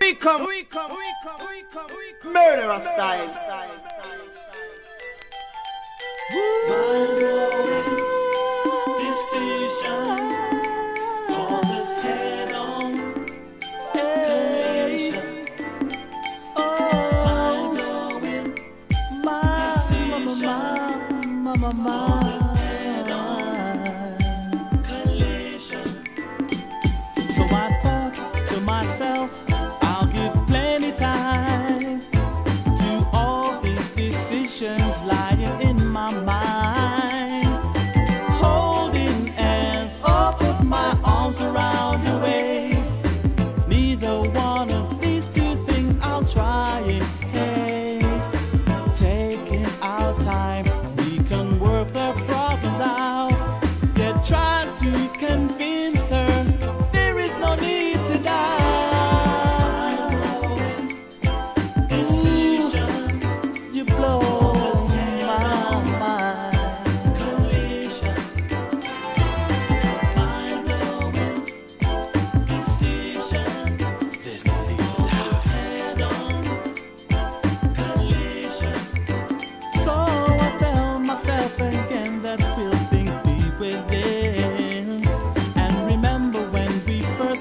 We come, we come, we come, we come, we come. Murderer style. style, style, style. Decision causes head on collision. Oh, mind blowing decision.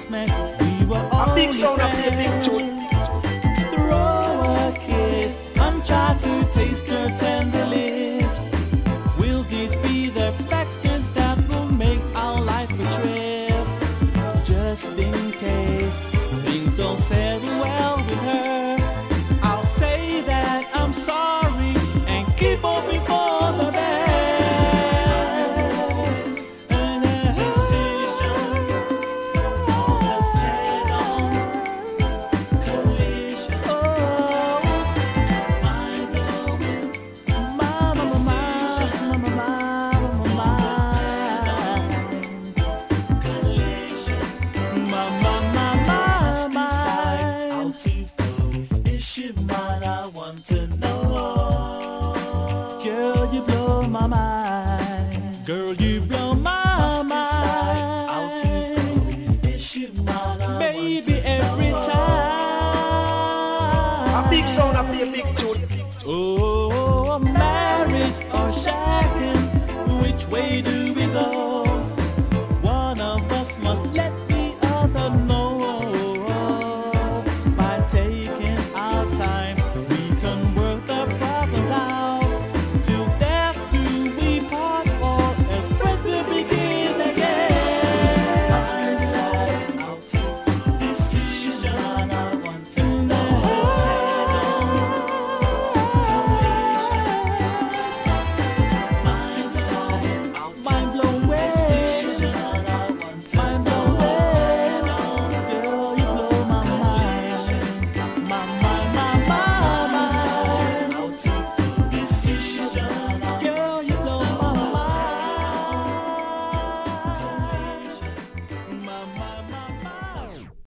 Christmas. We were a big sound up big tune You blow my mind, Baby, every time. Oh.